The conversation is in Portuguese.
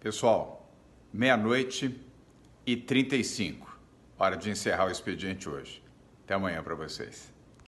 Pessoal, meia-noite e 35. Hora de encerrar o expediente hoje. Até amanhã para vocês.